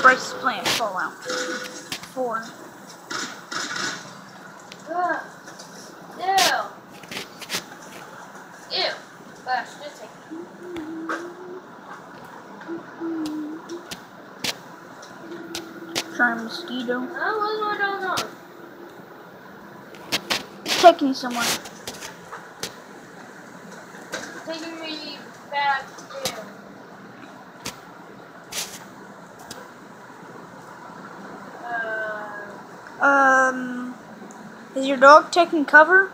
Bryce is playing Fallout 4. Ugh. Ew. Ew. Gosh, just take Trying mosquito. Oh, what's? Taking me somewhere. Taking me back to. Um, is your dog taking cover?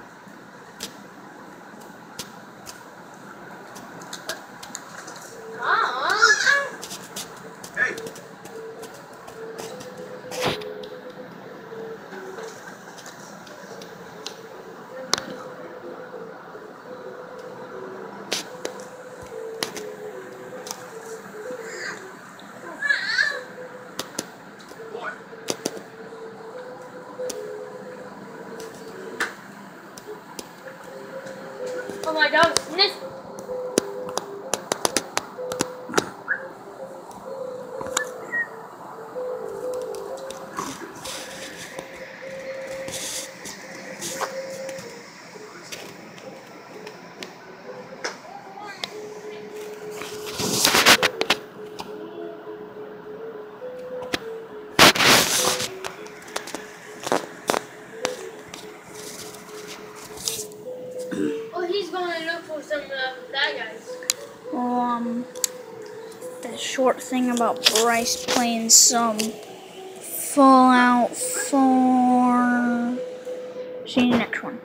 Oh my god, sniffed. To look for some uh, bad guys. Um, the short thing about Bryce playing some Fallout 4. See you next one.